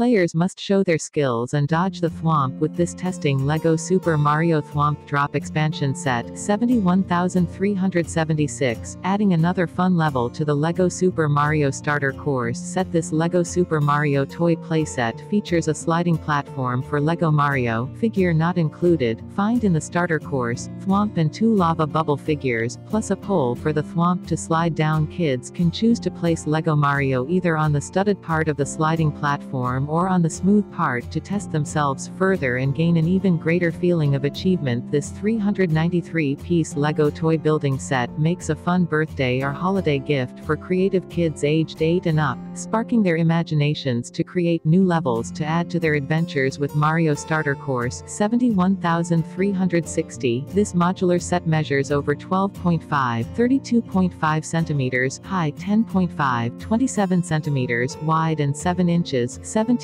Players must show their skills and dodge the thwomp with this testing LEGO Super Mario Thwomp Drop Expansion Set 71376, adding another fun level to the LEGO Super Mario Starter Course set. This LEGO Super Mario toy playset features a sliding platform for LEGO Mario, figure not included, find in the starter course, thwomp and two lava bubble figures, plus a pole for the thwomp to slide down. Kids can choose to place LEGO Mario either on the studded part of the sliding platform or on the smooth part to test themselves further and gain an even greater feeling of achievement this 393-piece LEGO toy building set makes a fun birthday or holiday gift for creative kids aged 8 and up, sparking their imaginations to create new levels to add to their adventures with Mario Starter Course 71360. This modular set measures over 12.5, 32.5 centimeters, high 10.5, 27 centimeters, wide and 7 inches, 17